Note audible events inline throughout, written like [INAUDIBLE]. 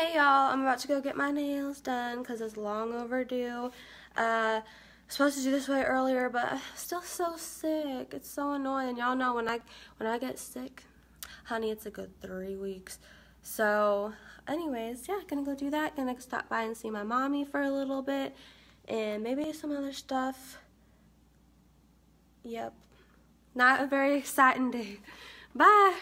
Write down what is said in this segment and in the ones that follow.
Hey y'all, I'm about to go get my nails done because it's long overdue. Uh, supposed to do this way earlier, but I'm still so sick. It's so annoying. Y'all know when I when I get sick, honey, it's a good three weeks. So, anyways, yeah, gonna go do that. Gonna stop by and see my mommy for a little bit, and maybe some other stuff. Yep, not a very [LAUGHS] exciting day. Bye.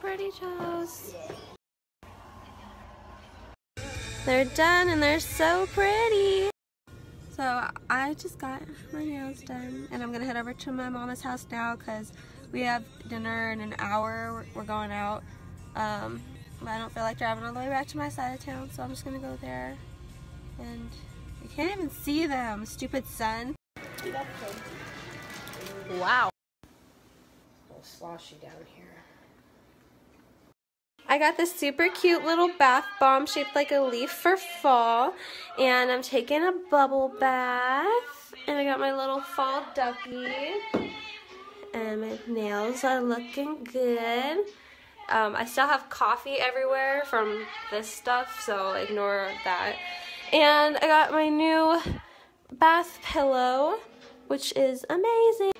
Pretty toes. They're done and they're so pretty. So I just got my nails done and I'm gonna head over to my mama's house now because we have dinner in an hour. We're going out. Um, but I don't feel like driving all the way back to my side of town so I'm just gonna go there and you can't even see them, stupid sun. Wow. A little sloshy down here. I got this super cute little bath bomb shaped like a leaf for fall. And I'm taking a bubble bath. And I got my little fall ducky. And my nails are looking good. Um, I still have coffee everywhere from this stuff, so ignore that. And I got my new bath pillow, which is amazing.